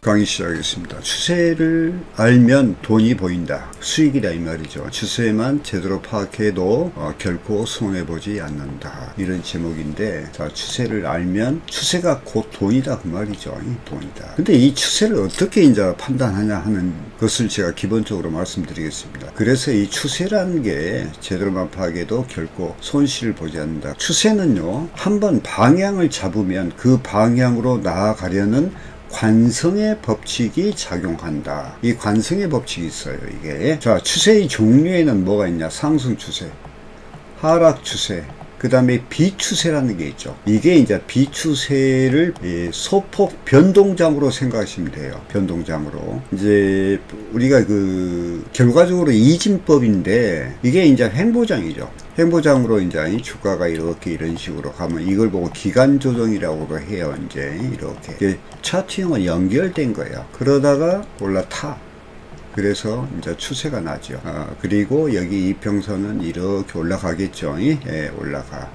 강의 시작하겠습니다. 추세를 알면 돈이 보인다. 수익이다 이 말이죠. 추세만 제대로 파악해도 어, 결코 손해보지 않는다. 이런 제목인데 자 추세를 알면 추세가 곧 돈이다 그 말이죠. 돈이다. 근데 이 추세를 어떻게 이제 판단하냐 하는 것을 제가 기본적으로 말씀드리겠습니다. 그래서 이 추세라는 게 제대로만 파악해도 결코 손실을 보지 않는다. 추세는요 한번 방향을 잡으면 그 방향으로 나아가려는 관성의 법칙이 작용한다. 이 관성의 법칙이 있어요. 이게 자 추세의 종류에는 뭐가 있냐? 상승 추세, 하락 추세, 그 다음에 비추세라는 게 있죠. 이게 이제 비추세를 소폭 변동장으로 생각하시면 돼요. 변동장으로. 이제 우리가 그 결과적으로 이진법인데 이게 이제 횡보장이죠. 횡보장으로 이제 주가가 이렇게 이런 식으로 가면 이걸 보고 기간 조정이라고도 해요. 이제 이렇게 차트형은 연결된 거예요. 그러다가 올라타. 그래서 이제 추세가 나죠. 어, 그리고 여기 이평선은 이렇게 올라가겠죠. 예, 올라가.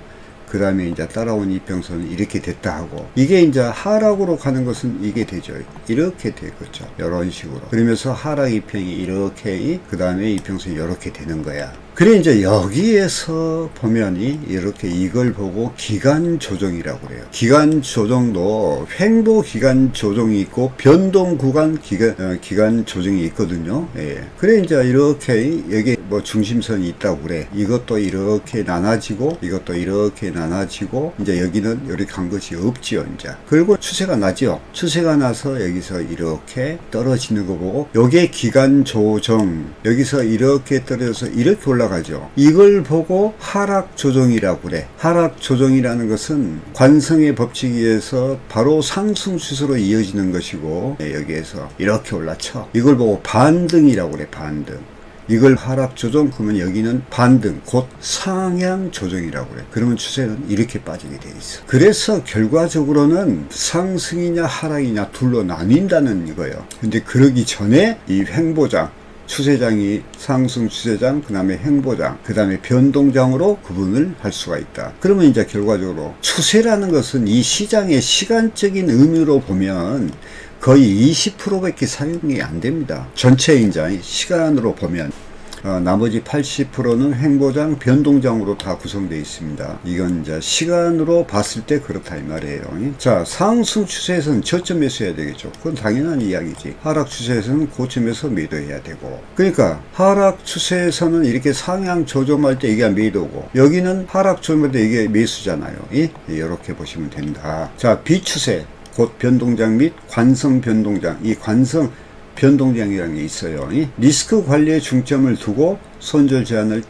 그 다음에 이제 따라온 이평선은 이렇게 됐다 하고. 이게 이제 하락으로 가는 것은 이게 되죠. 이렇게 되겠죠. 이런 식으로. 그러면서 하락 이평이 이렇게 그 다음에 이평선이 이렇게 되는 거야 그래 이제 여기에서 보면 이 이렇게 이걸 보고 기간 조정이라고 그래요. 기간 조정도 횡보 기간 조정이 있고 변동 구간 기간 어, 기간 조정이 있거든요. 예. 그래 이제 이렇게 여기 뭐 중심선이 있다고 그래. 이것도 이렇게 나눠지고 이것도 이렇게 나눠지고 이제 여기는 이렇게 간 것이 없지요. 이제 그리고 추세가 나죠. 추세가 나서 여기서 이렇게 떨어지는 거 보고 요게 기간 조정 여기서 이렇게 떨어져서 이렇게 올라 올라가죠. 이걸 보고 하락 조정이라고 그래. 하락 조정이라는 것은 관성의 법칙에 의해서 바로 상승 추세로 이어지는 것이고 네, 여기에서 이렇게 올라쳐. 이걸 보고 반등이라고 그래. 반등. 이걸 하락 조정 그러면 여기는 반등 곧 상향 조정이라고 그래 그러면 추세는 이렇게 빠지게 돼 있어 그래서 결과적으로는 상승이냐 하락이냐 둘로 나뉜다는 이거예요 근데 그러기 전에 이 횡보장 추세장이 상승 추세장, 그 다음에 행보장, 그 다음에 변동장으로 구분을 할 수가 있다. 그러면 이제 결과적으로 추세라는 것은 이 시장의 시간적인 의미로 보면 거의 20%밖에 사용이 안 됩니다. 전체 인자 시간으로 보면 어, 나머지 80%는 횡보장, 변동장으로 다 구성되어 있습니다. 이건 이제 시간으로 봤을 때 그렇다 이 말이에요. 자, 상승 추세에서는 저점 매수해야 되겠죠. 그건 당연한 이야기지. 하락 추세에서는 고점에서 매도해야 되고. 그러니까 하락 추세에서는 이렇게 상향 조정할 때 이게 매도고 여기는 하락 조정할 때 이게 매수잖아요. 이렇게 보시면 된다. 자, 비추세 곧 변동장 및 관성 변동장 이 관성 변동량이라는 게 있어요. 리스크 관리에 중점을 두고 손절 제한을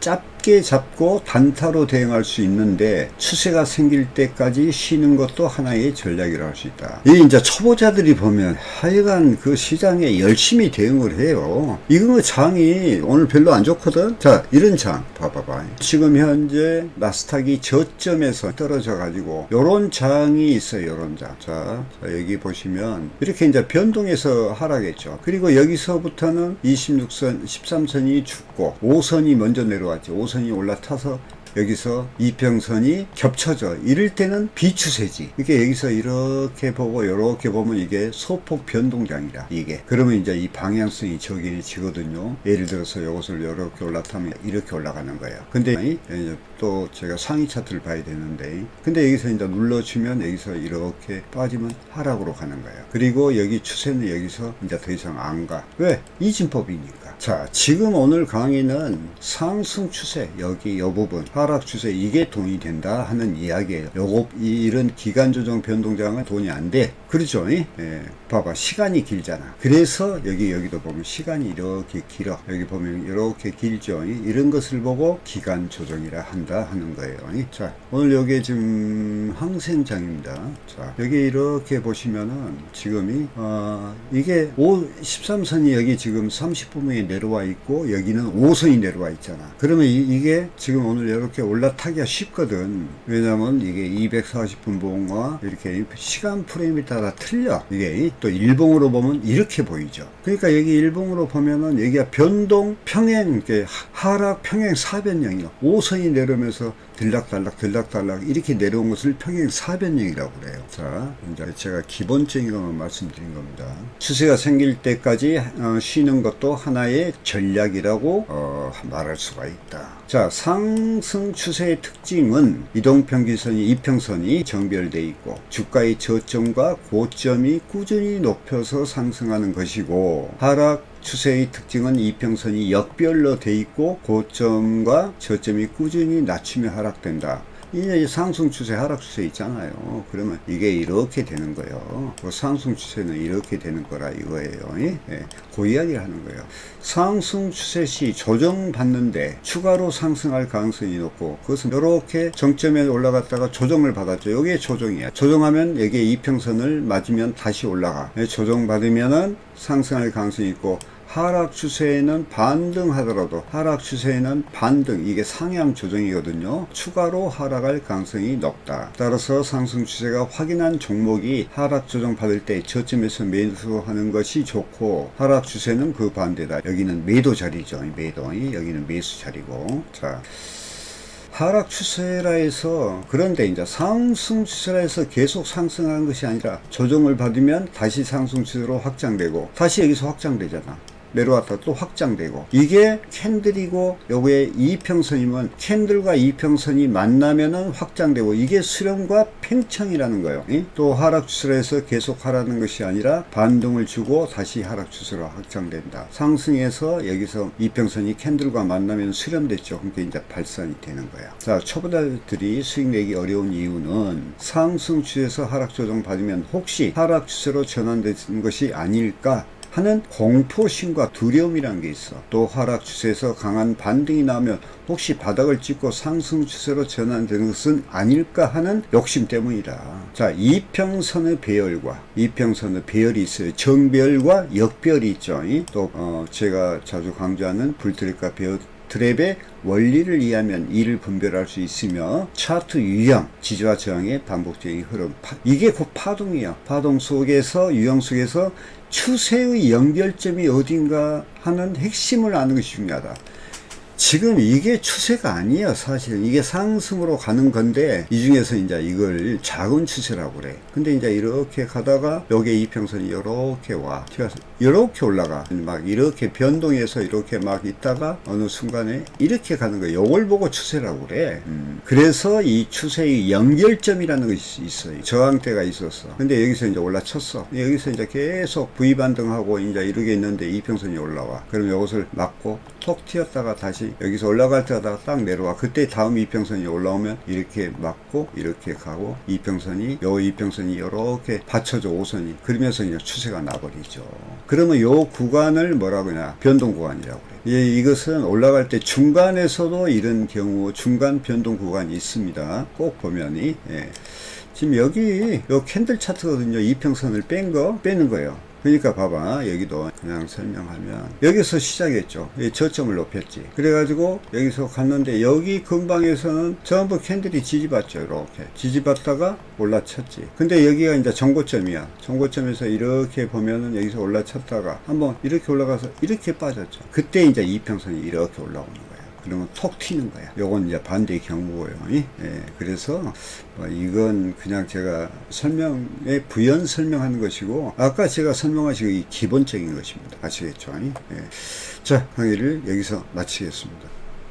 짧게 잡고 단타로 대응할 수 있는데 추세가 생길 때까지 쉬는 것도 하나의 전략이라고 할 수 있다. 이 이제 초보자들이 보면 하여간 그 시장에 열심히 대응을 해요. 이거 뭐 장이 오늘 별로 안 좋거든. 자 이런 장 봐봐봐. 지금 현재 나스닥이 저점에서 떨어져 가지고 요런 장이 있어요. 요런 장. 자, 자 여기 보시면 이렇게 이제 변동해서 하락했죠. 그리고 여기서부터는 26선 13선이 죽고 5선이 먼저 내려왔죠. 5선 이 올라타서 여기서 이평선이 겹쳐져. 이럴 때는 비추세지. 이게 여기서 이렇게 보고 이렇게 보면 이게 소폭 변동장이라 이게. 그러면 이제 이 방향성이 저기 지거든요. 예를 들어서 이것을 이렇게 올라타면 이렇게 올라가는 거예요. 근데 또 제가 상위 차트를 봐야 되는데 근데 여기서 이제 눌러주면 여기서 이렇게 빠지면 하락으로 가는 거예요. 그리고 여기 추세는 여기서 이제 더 이상 안가. 왜? 이진법이니까 자 지금 오늘 강의는 상승 추세 여기 이 부분 하락 추세 이게 돈이 된다 하는 이야기예요. 요거 이런 기간 조정 변동장은 돈이 안 돼. 그렇죠? 예? 봐봐 시간이 길잖아. 그래서 여기 여기도 보면 시간이 이렇게 길어. 여기 보면 이렇게 길죠. 이런 것을 보고 기간 조정이라 한다 하는 거예요. 자 오늘 여기 지금 항생장입니다. 자 여기 이렇게 보시면은 지금이 어, 이게 5, 13선이 여기 지금 30분에 내려와 있고 여기는 5선이 내려와 있잖아. 그러면 이, 게 지금 오늘 이렇게 이렇게 올라타기가 쉽거든. 왜냐면 이게 240분 봉과 이렇게 시간 프레임에 따라 틀려. 이게 또 일봉으로 보면 이렇게 보이죠. 그러니까 여기 일봉으로 보면은 여기가 변동 평행 하락 평행 사변형이요 5선이 내려면서 들락달락 들락달락 이렇게 내려온 것을 평행 사변형이라고 그래요. 자, 이제 제가 기본적인 것만 말씀드린 겁니다. 추세가 생길 때까지 어, 쉬는 것도 하나의 전략이라고 어, 말할 수가 있다. 자, 상승 추세의 특징은 이동평균선이 이평선이 정별돼 있고 주가의 저점과 고점이 꾸준히 높여서 상승하는 것이고 하락 추세의 특징은 이평선이 역별로 돼 있고 고점과 저점이 꾸준히 낮추며 하락된다. 이제 상승 추세, 하락 추세 있잖아요. 그러면 이게 이렇게 되는 거예요. 그 상승 추세는 이렇게 되는 거라 이거예요. 예? 그 이야기를 하는 거예요. 상승 추세 시 조정받는데 추가로 상승할 가능성이 높고 그것은 이렇게 정점에 올라갔다가 조정을 받았죠. 여기에 조정이야. 조정하면 여기에 이평선을 맞으면 다시 올라가. 예, 조정받으면 은 상승할 가능성이 있고 하락 추세에는 반등하더라도 하락 추세에는 반등 이게 상향 조정이거든요. 추가로 하락할 가능성이 높다. 따라서 상승 추세가 확인한 종목이 하락 조정 받을 때 저점에서 매수하는 것이 좋고 하락 추세는 그 반대다. 여기는 매도 자리죠. 매도 여기는 매수 자리고. 자 하락 추세라 해서 그런데 이제 상승 추세라 해서 계속 상승하는 것이 아니라 조정을 받으면 다시 상승 추세로 확장되고 다시 여기서 확장되잖아 내려왔다 또 확장되고 이게 캔들이고 여기에 이평선이면 캔들과 이평선이 만나면은 확장되고 이게 수렴과 팽창이라는 거예요. 또 하락 추세에서 계속 하라는 것이 아니라 반등을 주고 다시 하락 추세로 확장된다. 상승해서 여기서 이평선이 캔들과 만나면 수렴됐죠. 그러니까 이제 발산이 되는 거야. 자 초보자들이 수익 내기 어려운 이유는 상승 추세에서 하락 조정 받으면 혹시 하락 추세로 전환되는 것이 아닐까 하는 공포심과 두려움이란 게 있어. 또 하락 추세에서 강한 반등이 나오면 혹시 바닥을 찍고 상승 추세로 전환되는 것은 아닐까 하는 욕심 때문이다. 자, 이평선의 배열과 이평선의 배열이 있어요. 정별과 역별이 있죠. 또 어, 제가 자주 강조하는 불트랙과 배열 트랩의 원리를 이해하면 이를 분별할 수 있으며 차트 유형, 지지와 저항의 반복적인 흐름 이게 곧 파동이야. 파동 속에서 유형 속에서 추세의 연결점이 어딘가 하는 핵심을 아는 것이 중요하다. 지금 이게 추세가 아니에요 사실. 이게 상승으로 가는 건데 이 중에서 이제 이걸 작은 추세라고 그래. 근데 이제 이렇게 가다가 여기에 이평선이 이렇게 와. 이렇게 올라가. 막 이렇게 변동해서 이렇게 막 있다가 어느 순간에 이렇게 가는 거예요. 요걸 보고 추세라고 그래. 음. 그래서 이 추세의 연결점이라는 것이 있어요. 저항대가 있었어 근데 여기서 이제 올라쳤어. 여기서 이제 계속 V 반등하고 이제 이렇게 있는데 이평선이 올라와. 그럼 이것을 막고 톡 튀었다가 다시 여기서 올라갈 때마다 딱 내려와. 그때 다음 이평선이 올라오면 이렇게 맞고 이렇게 가고 이평선이 요 이평선이 이렇게 받쳐져 오선이 그러면서 이제 추세가 나버리죠. 그러면 요 구간을 뭐라고 하냐? 변동 구간이라고 그래요. 예, 이것은 올라갈 때 중간에서도 이런 경우 중간 변동 구간이 있습니다. 꼭 보면이. 예. 지금 여기 요 candle 차트거든요. 이평선을 뺀 거 빼는 거예요 그러니까 봐봐 여기도 그냥 설명하면. 여기서 시작했죠. 저점을 높였지. 그래가지고 여기서 갔는데 여기 근방에서는 전부 candle이 지지받죠 이렇게. 지지받다가 올라쳤지. 근데 여기가 이제 전고점이야. 전고점에서 이렇게 보면은 여기서 올라쳤다가 한번 이렇게 올라가서 이렇게 빠졌죠. 그때 이제 이평선이 이렇게 올라오는 그러면 톡 튀는 거야. 요건 이제 반대 경우고요. 예, 그래서 뭐 이건 그냥 제가 설명에 부연 설명하는 것이고 아까 제가 설명하신 이 기본적인 것입니다. 아시겠죠? 예. 자, 강의를 여기서 마치겠습니다.